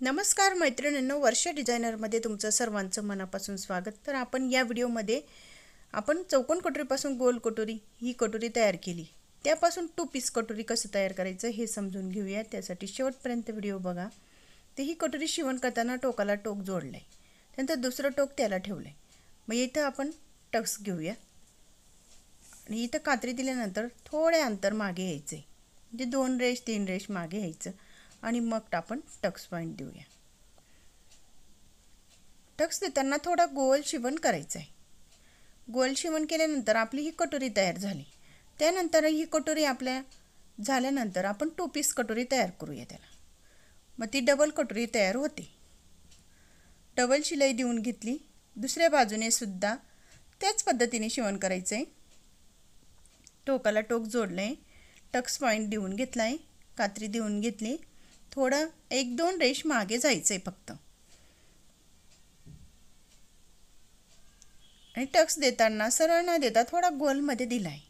नमस्कार मैत्रिणींनो वर्ष डिझायनरमध्ये तुमचं सर्वांचं मनापासून स्वागत. तर आपण या व्हिडिओमध्ये आपण चौकोन कटोरीपासून गोल कटोरी ही कटोरी तयार केली. त्यापासून टू पीस कटोरी कसं तयार करायचं हे समजून घेऊया. त्यासाठी शेवटपर्यंत व्हिडिओ बघा. तर ही कटोरी शिवण करताना टोकाला टोक जोडलं आहे त्यानंतर दुसरं टोक त्याला ठेवलं आहे मग इथं आपण टक्स घेऊया. आणि इथं कात्री दिल्यानंतर थोडे अंतर मागे यायचं आहे म्हणजे दोन रेश तीन रेश मागे यायचं. आणि मग आपण टक्स पॉईंट देऊया. टक्स देताना थोडा गोल शिवण करायचं आहे गोल शिवण केल्यानंतर आपली ही कटोरी तयार झाली. त्यानंतर ही कटोरी आपल्या झाल्यानंतर आपण टू पीस कटोरी तयार करूया त्याला. मग ती डबल कटोरी तयार होते. डबल शिलाई देऊन घेतली. दुसऱ्या बाजूने सुद्धा त्याच पद्धतीने शिवण करायचं आहे टोकाला टोक जोडलं आहे टक्स पॉईंट देऊन घेतला आहे कात्री देऊन घेतली. थोडं एक दोन रेश मागे जायचं आहे फक्त. आणि टक्स देताना सरळ न देता थोडा गोलमध्ये दिला आहे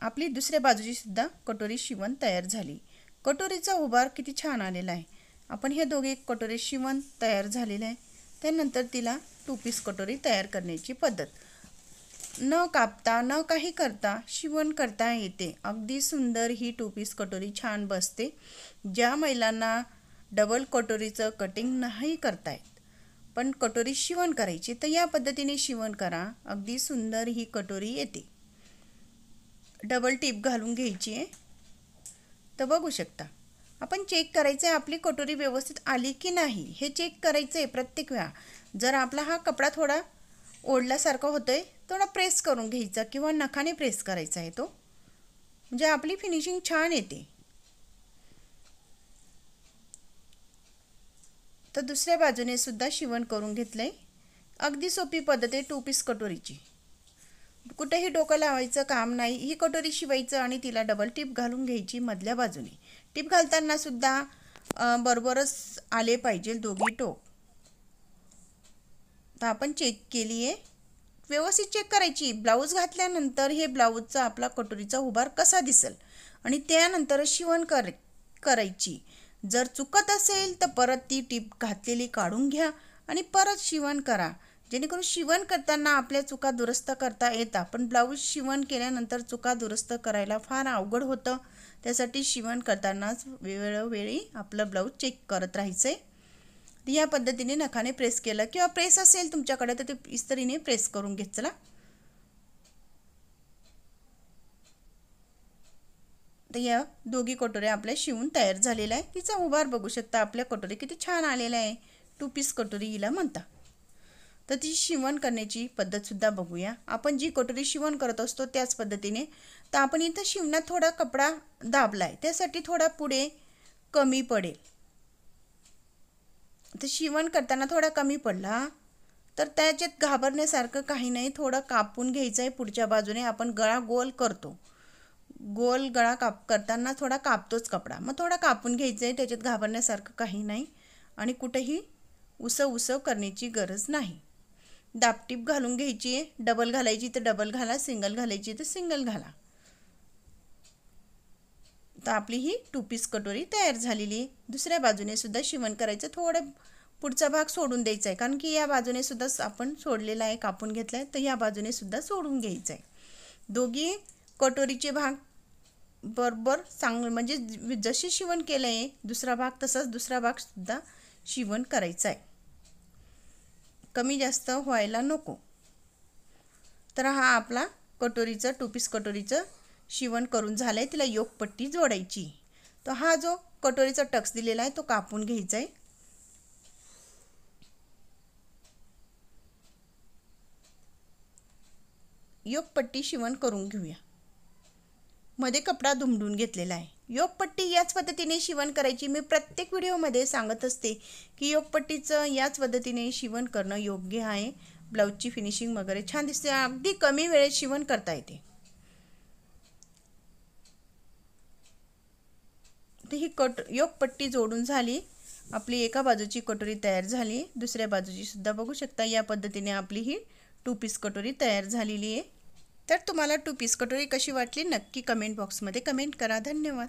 आपली दुसऱ्या बाजूची सुद्धा कटोरी शिवण तयार झाली. कटोरीचा उभार किती छान आलेला आहे. आपण हे दोघे कटोरी शिवण तयार झालेलं आहे. त्यानंतर तिला टू पीस कटोरी तयार करण्याची पद्धत. न कापता न काही करता शिवण करता येते. अगदी सुंदर ही टू पीस कटोरी छान बसते. ज्या महिलांना डबल कटोरीचं कटिंग नाही करता येत पण कटोरी शिवण करायची तर या पद्धतीने शिवण करा. अगदी सुंदर ही कटोरी येते. डबल टीप घालून घ्यायची आहे. तर बघू शकता. आपण चेक करायचं आहे आपली कटोरी व्यवस्थित आली की नाही. हे चेक करायचं आहे प्रत्येक वेळा. जर आपला हा कपडा थोडा ओढल्यासारखा होतो आहे थोडा प्रेस करून घ्यायचा किंवा नखाने प्रेस करायचा आहे तो. म्हणजे आपली फिनिशिंग छान येते. तर दुसऱ्या बाजूने सुद्धा शिवण करून घेतलं आहे अगदी सोपी पद्धत आहे टू पीस कटोरीची. कुठेही डोकं लावायचं काम नाही. ही कटोरी शिवायचं आणि तिला डबल टीप घालून घ्यायची मधल्या बाजूने. टीप घालताना सुद्धा बरोबरच आले पाहिजे दोघी टोक. तर आपण चेक केली आहे व्यवस्थित चेक करायची. ब्लाऊज घातल्यानंतर हे ब्लाऊजचा आपला कटोरीचा उभार कसा दिसेल? आणि त्यानंतर शिवण कर करायची. जर चुकत असेल तर परत ती टीप घातलेली काढून घ्या आणि परत शिवण करा. जेणेकरून शिवण करताना आपल्या चुका दुरुस्त करता येतात पण ब्लाऊज शिवण केल्यानंतर चुका दुरुस्त करायला फार अवघड होतं. त्यासाठी शिवण करतानाच वेळोवेळी आपलं ब्लाऊज चेक करत राहायचं आहे या पद्धतीने नखाने प्रेस केलं. किंवा प्रेस असेल तुमच्याकडे तर ते इस्तरीने प्रेस करून घेत चला. तर या दोघी कटोऱ्या आपल्या शिवून तयार झालेल्या आहे तिचा उभार बघू शकता आपल्या कटोरी किती छान आलेला आहे. टू पीस कटोरी हिला म्हणता. तर ती शिवण करण्याची पद्धतसुद्धा बघूया. आपण जी कटोरी शिवण करत असतो त्याच पद्धतीने. तर आपण इथं शिवण्यात थोडा कपडा दाबला आहे त्यासाठी थोडा पुढे कमी पडेल. तर शिवण करताना थोडा कमी पडला तर त्याच्यात घाबरण्यासारखं काही नाही. थोडं कापून घ्यायचं आहे पुढच्या बाजूने. आपण गळा गोल करतो. गोल गळा काप करताना थोडा कापतोच कपडा. मग थोडा कापून घ्यायचं आहे त्याच्यात घाबरण्यासारखं काही नाही. आणि कुठेही उसव उसव करण्याची गरज नाही. दापटीप घालून घ्यायची. आहे डबल घालायची तर डबल घाला. सिंगल घालायची तर सिंगल घाला. तर आपली ही टू पीस कटोरी तयार झालेली आहे. दुसऱ्या बाजूने सुद्धा शिवण करायचं थोडं पुढचा भाग सोडून द्यायचा आहे. कारण की या बाजूने सुद्धा आपण सोडलेला आहे कापून घेतला आहे तर या बाजूने सुद्धा सोडून घ्यायचं आहे. दोघी कटोरीचे भाग बरोबर चांगलं म्हणजे जशी शिवण केलं आहे दुसरा भाग तसाच दुसरा भागसुद्धा शिवण करायचा आहे. कमी जास्त व्हायला नको. तर हा आपला कटोरीचं टू पीस कटोरीचं शिवण करून झालं आहे तिला योगपट्टी जोडायची. तर हा जो कटोरीचा टक्स दिलेला आहे तो कापून घ्यायचा आहे योगपट्टी शिवण करून घेऊया. मध्ये कपडा धुमडून घेतलेला आहे. योगपट्टी याच पद्धतीने शिवण करायची. मी प्रत्येक व्हिडिओमध्ये सांगत असते की योगपट्टीचं याच पद्धतीने शिवण करणं योग्य आहे. ब्लाऊजची फिनिशिंग वगैरे छान दिसते. अगदी कमी वेळेत शिवण करता येते. ही कट योगपट्टी जोडून झाली. आपली एका बाजूची कटोरी तयार झाली. दुसऱ्या बाजूची सुद्धा बघू शकता या पद्धतीने आपली ही टू पीस कटोरी तयार झालेली आहे. तर तुम्हाला टू पीस कटोरी कशी वाटली नक्की कमेंट बॉक्समध्ये कमेंट करा. धन्यवाद.